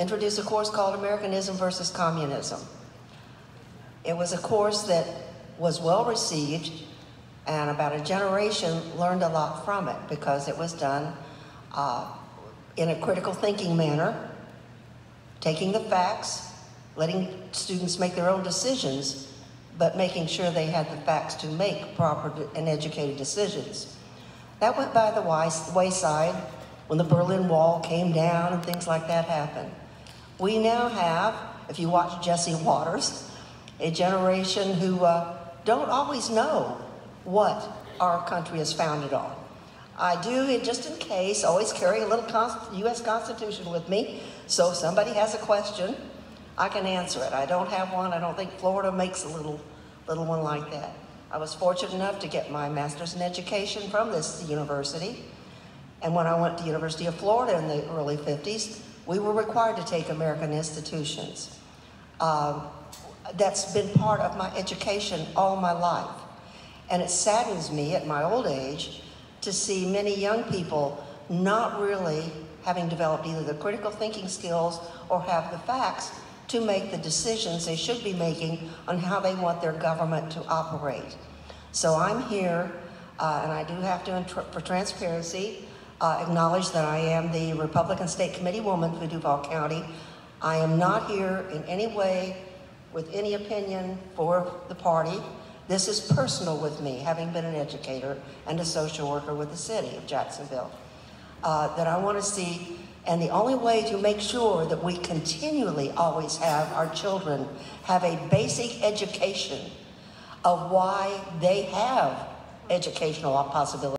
introduced a course called Americanism versus Communism. It was a course that was well received, and about a generation learned a lot from it because it was done uh, in a critical thinking manner, taking the facts, letting students make their own decisions, but making sure they had the facts to make proper and educated decisions. That went by the wayside when the Berlin Wall came down and things like that happened. We now have, if you watch Jesse Watters, a generation who uh, don't always know what our country is founded on. I do, just in case, always carry a little U.S. Constitution with me, so if somebody has a question, I can answer it. I don't have one. I don't think Florida makes a little, little one like that. I was fortunate enough to get my master's in education from this university. And when I went to University of Florida in the early 50s, we were required to take American institutions. Um, that's been part of my education all my life. And it saddens me at my old age to see many young people not really having developed either the critical thinking skills or have the facts to make the decisions they should be making on how they want their government to operate. So I'm here, uh, and I do have to, for transparency, uh, acknowledge that I am the Republican State Committee woman for Duval County. I am not here in any way with any opinion for the party. This is personal with me, having been an educator and a social worker with the city of Jacksonville, uh, that I want to see and the only way to make sure that we continually always have our children have a basic education of why they have educational possibilities